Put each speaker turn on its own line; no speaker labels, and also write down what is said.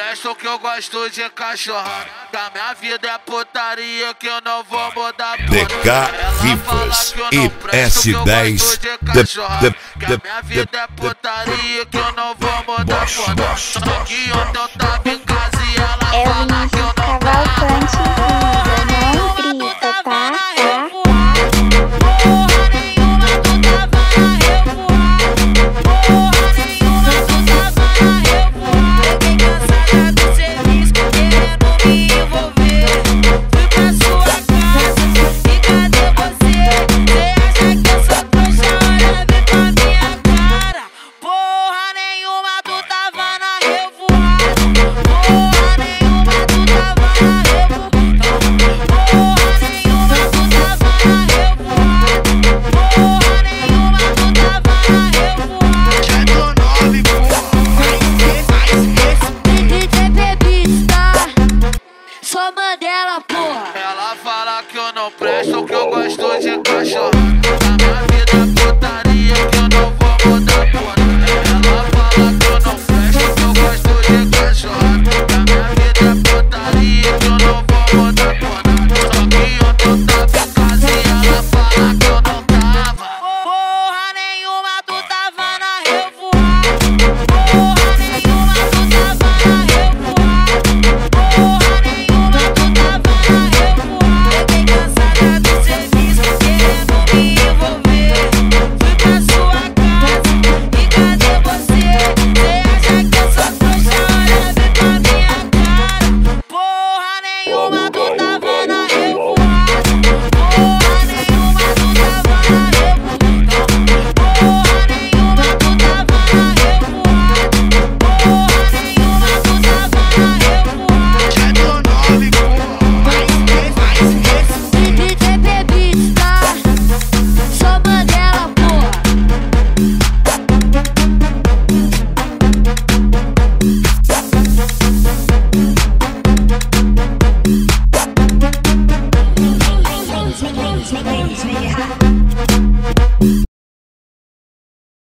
presto, que eu gosto de cachorrada. Que a minha vida é putaria, que eu não vou mudar
DK Rifas e S10
Que a minha vida é putaria, que eu não vou mudar porra. Só que ontem eu tava
Mandela, porra.
Ela fala que eu não presto, que eu gosto de cachorrada. make ladies, make it hot.